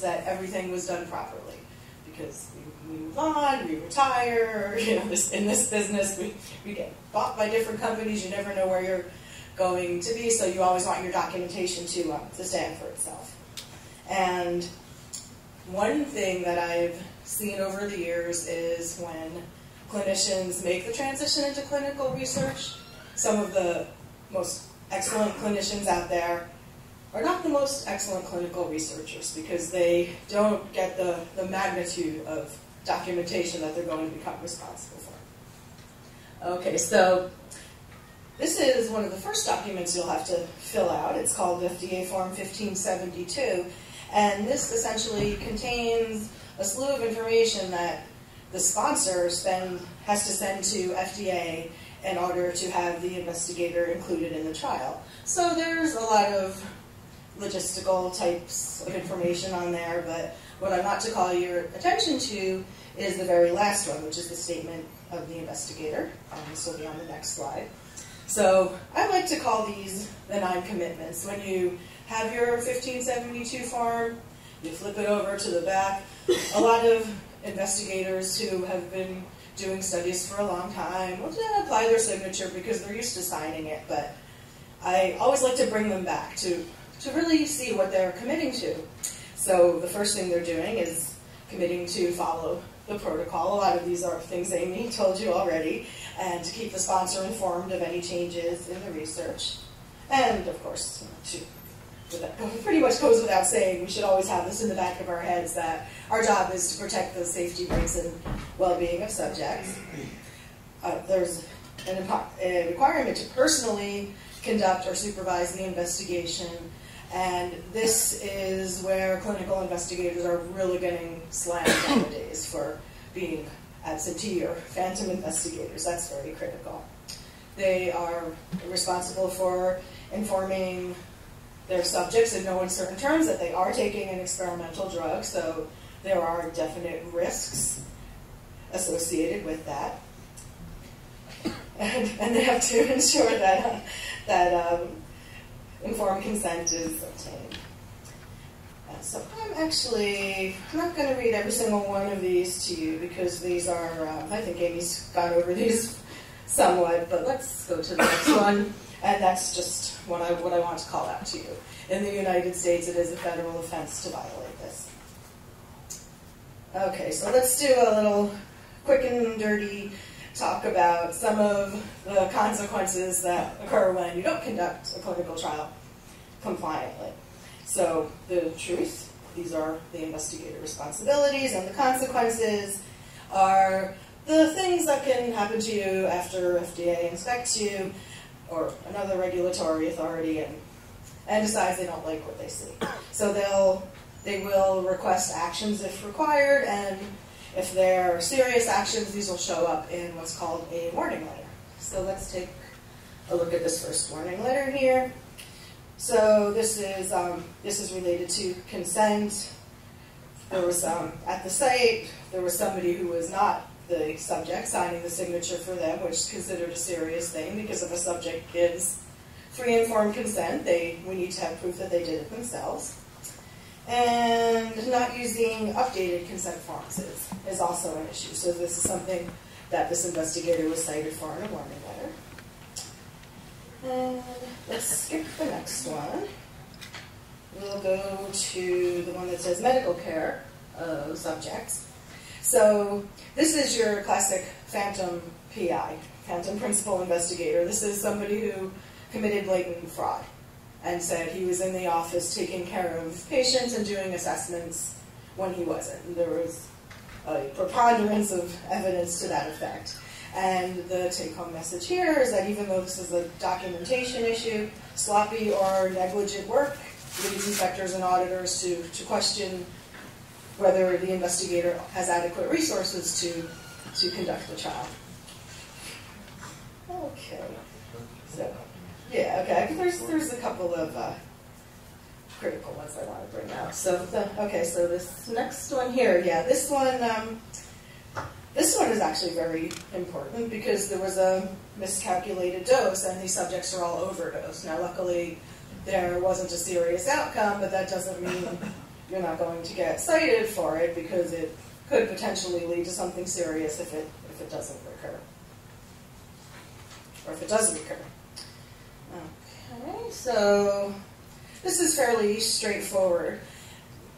that everything was done properly. Because we, we move on, we retire, you know, this, in this business, we, we get bought by different companies, you never know where you're going to be, so you always want your documentation to, um, to stand for itself. And one thing that I've seen over the years is when clinicians make the transition into clinical research, some of the most excellent clinicians out there are not the most excellent clinical researchers because they don't get the, the magnitude of documentation that they're going to become responsible for. Okay, so this is one of the first documents you'll have to fill out. It's called FDA Form 1572, and this essentially contains a slew of information that the sponsor spend, has to send to FDA in order to have the investigator included in the trial. So there's a lot of logistical types of information on there, but what I want to call your attention to is the very last one, which is the statement of the investigator. Um, this will be on the next slide. So I like to call these the nine commitments. When you have your 1572 form, you flip it over to the back. A lot of investigators who have been doing studies for a long time will apply their signature because they're used to signing it, but I always like to bring them back to to really see what they're committing to. So the first thing they're doing is committing to follow the protocol. A lot of these are things Amy told you already, and to keep the sponsor informed of any changes in the research. And of course, to, pretty much goes without saying, we should always have this in the back of our heads that our job is to protect the safety, rights, and well-being of subjects. Uh, there's an, a requirement to personally conduct or supervise the investigation and this is where clinical investigators are really getting slammed nowadays for being absentee or phantom investigators. That's very critical. They are responsible for informing their subjects in no uncertain terms that they are taking an experimental drug, so there are definite risks associated with that. And, and they have to ensure that, that um, informed consent is obtained. Uh, so I'm actually not going to read every single one of these to you because these are, um, I think Amy's gone over these somewhat, but let's go to the next one. And that's just what I, what I want to call out to you. In the United States, it is a federal offense to violate this. Okay, so let's do a little quick and dirty talk about some of the consequences that occur when you don't conduct a clinical trial compliantly. So the truth, these are the investigator responsibilities, and the consequences are the things that can happen to you after FDA inspects you or another regulatory authority and, and decides they don't like what they see. So they'll they will request actions if required, and if there are serious actions, these will show up in what's called a warning letter. So let's take a look at this first warning letter here. So this is um, this is related to consent. There was um, at the site there was somebody who was not the subject signing the signature for them, which is considered a serious thing because if a subject gives free informed consent, they we need to have proof that they did it themselves. And not using updated consent forms is, is also an issue. So this is something that this investigator was cited for in a warning letter. And let's skip the next one. We'll go to the one that says medical care of subjects. So this is your classic phantom PI, phantom principal investigator. This is somebody who committed blatant fraud and said he was in the office taking care of patients and doing assessments when he wasn't. And there was a preponderance of evidence to that effect. And the take-home message here is that even though this is a documentation issue, sloppy or negligent work leads inspectors and auditors to, to question whether the investigator has adequate resources to, to conduct the trial. Okay. So, yeah, okay. There's, there's a couple of uh, critical ones I want to bring out. So, the, okay, so this next one here, yeah, this one, um, this one is actually very important because there was a miscalculated dose and these subjects are all overdosed. Now luckily there wasn't a serious outcome, but that doesn't mean you're not going to get cited for it because it could potentially lead to something serious if it, if it doesn't recur. Or if it doesn't recur. Okay, so this is fairly straightforward.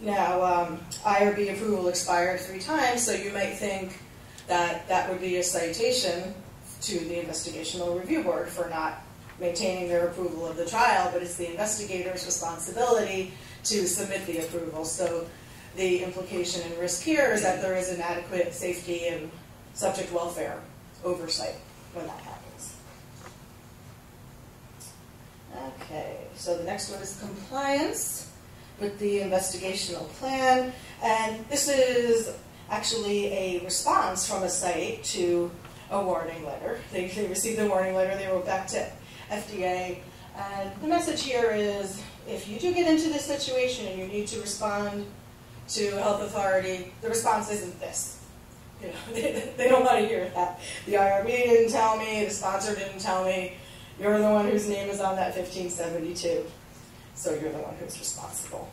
Now, um, IRB approval expired three times, so you might think that that would be a citation to the Investigational Review Board for not maintaining their approval of the trial, but it's the investigator's responsibility to submit the approval. So the implication and risk here is that there is inadequate safety and subject welfare oversight when that happens. Okay, so the next one is compliance with the investigational plan. And this is actually a response from a site to a warning letter. They, they received the warning letter, they wrote back to FDA. And the message here is if you do get into this situation and you need to respond to health authority, the response isn't this. You know, they, they don't want to hear that. The IRB didn't tell me, the sponsor didn't tell me, you're the one whose name is on that 1572. So you're the one who's responsible.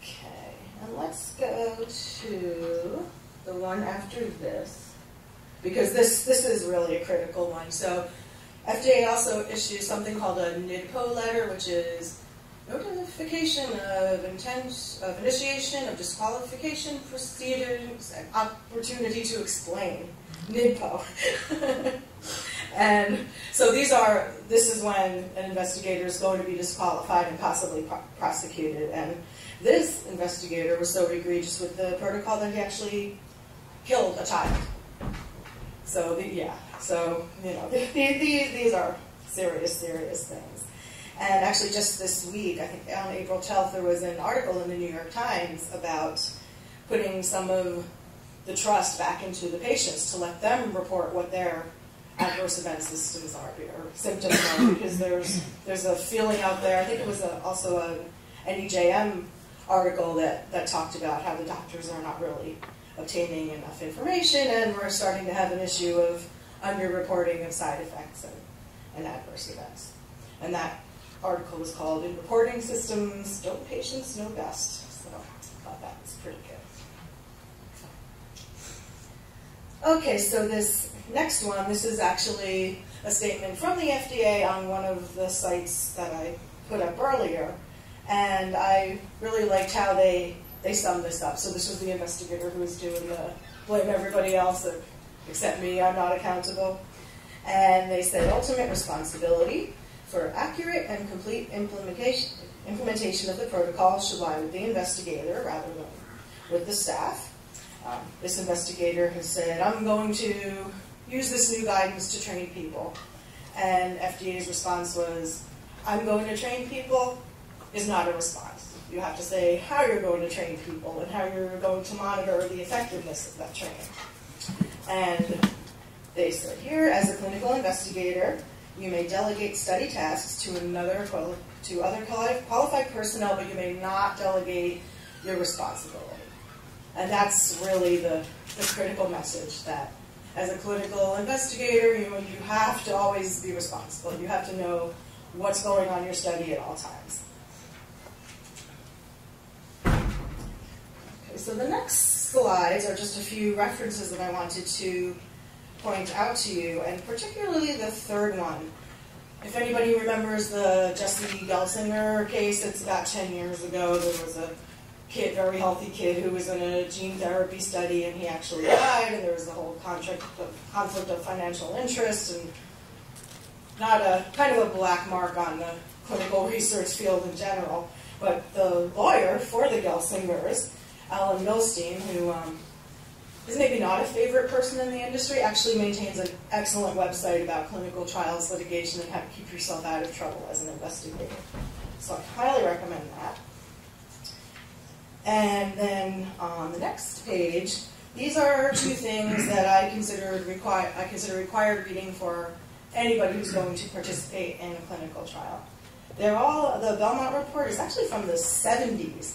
Okay, and let's go to the one after this, because this, this is really a critical one. So FDA also issues something called a NIDPO letter, which is notification of intent of initiation of disqualification proceedings and opportunity to explain. Mm-hmm. NIDPO. and so these are, this is when an investigator is going to be disqualified and possibly pro prosecuted. And this investigator was so egregious with the protocol that he actually killed a child. So, the, yeah, so, you know, the, the, these are serious, serious things. And actually, just this week, I think on April 12th, there was an article in the New York Times about putting some of the trust back into the patients to let them report what their adverse event systems are or symptoms are because there's there's a feeling out there. I think it was a, also a, an EJM article that, that talked about how the doctors are not really obtaining enough information and we're starting to have an issue of underreporting of side effects and, and adverse events. And that article was called In Reporting Systems, Don't Patients Know Best? So I thought that was pretty good. Okay, so this next one, this is actually a statement from the FDA on one of the sites that I put up earlier. And I really liked how they, they summed this up. So this was the investigator who was doing the blame everybody else except me, I'm not accountable. And they said ultimate responsibility for accurate and complete implementation, implementation of the protocol should lie with the investigator rather than with the staff. Um, this investigator has said, I'm going to use this new guidance to train people. And FDA's response was, I'm going to train people is not a response. You have to say how you're going to train people and how you're going to monitor the effectiveness of that training. And they said here, as a clinical investigator, you may delegate study tasks to another to other qualified personnel, but you may not delegate your responsibility. And that's really the, the critical message that as a clinical investigator, you, you have to always be responsible. You have to know what's going on in your study at all times. Okay, so the next slides are just a few references that I wanted to point out to you, and particularly the third one. If anybody remembers the Jesse Gelsinger case, it's about 10 years ago. There was a kid, very healthy kid, who was in a gene therapy study and he actually died, and there was the whole conflict of, conflict of financial interest and not a kind of a black mark on the clinical research field in general. But the lawyer for the Gelsingers, Alan Milstein, who um, is maybe not a favorite person in the industry, actually maintains an excellent website about clinical trials litigation and how to keep yourself out of trouble as an investigator. So I highly recommend that. And then on the next page, these are two things that I considered require I consider required reading for anybody who's going to participate in a clinical trial. They're all the Belmont report is actually from the 70s,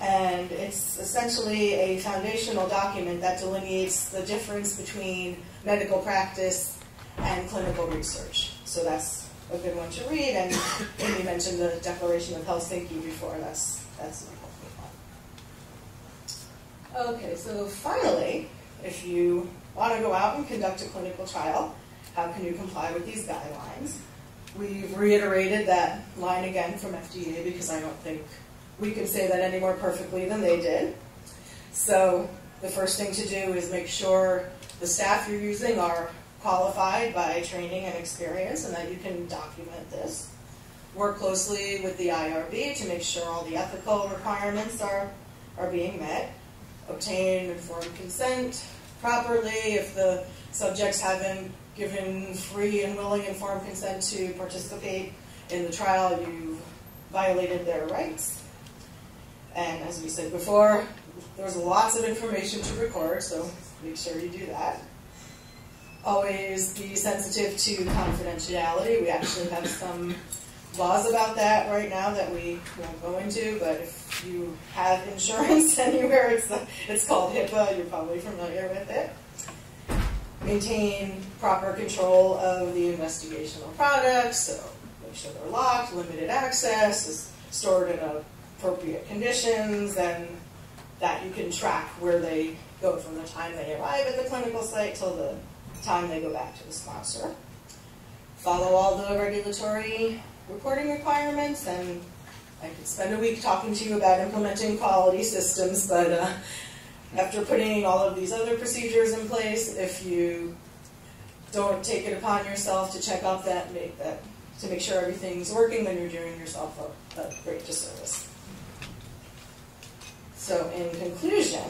and it's essentially a foundational document that delineates the difference between medical practice and clinical research. So that's a good one to read. And Amy mentioned the Declaration of Helsinki before. That's that's. Okay, so finally, if you want to go out and conduct a clinical trial, how can you comply with these guidelines? We've reiterated that line again from FDA because I don't think we can say that any more perfectly than they did. So the first thing to do is make sure the staff you're using are qualified by training and experience and that you can document this. Work closely with the IRB to make sure all the ethical requirements are, are being met. Obtain informed consent properly if the subjects haven't given free and willing informed consent to participate in the trial, you've violated their rights. And as we said before, there's lots of information to record, so make sure you do that. Always be sensitive to confidentiality. We actually have some laws about that right now that we won't go into, but if you have insurance anywhere, it's, it's called HIPAA. You're probably familiar with it maintain proper control of the investigational products, so make sure they're locked, limited access, is stored in appropriate conditions, and that you can track where they go from the time they arrive at the clinical site till the time they go back to the sponsor. Follow all the regulatory reporting requirements, and I could spend a week talking to you about implementing quality systems, but uh, after putting all of these other procedures in place, if you don't take it upon yourself to check out that, make that to make sure everything's working, then you're doing yourself a, a great disservice. So in conclusion,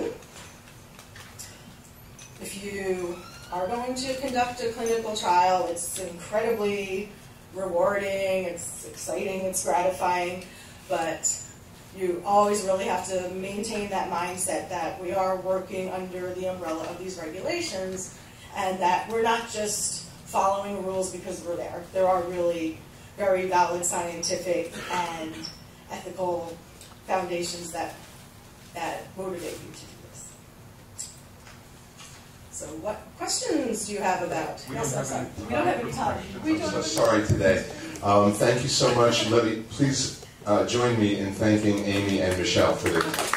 if you are going to conduct a clinical trial, it's incredibly rewarding, it's exciting, it's gratifying, but you always really have to maintain that mindset that we are working under the umbrella of these regulations and that we're not just following rules because we're there. There are really very valid scientific and ethical foundations that, that motivate you to do. So what questions do you have about? We yes, don't have any We don't have any time. We I'm don't so have any sorry today. Um, thank you so much. Let me please uh, join me in thanking Amy and Michelle for their.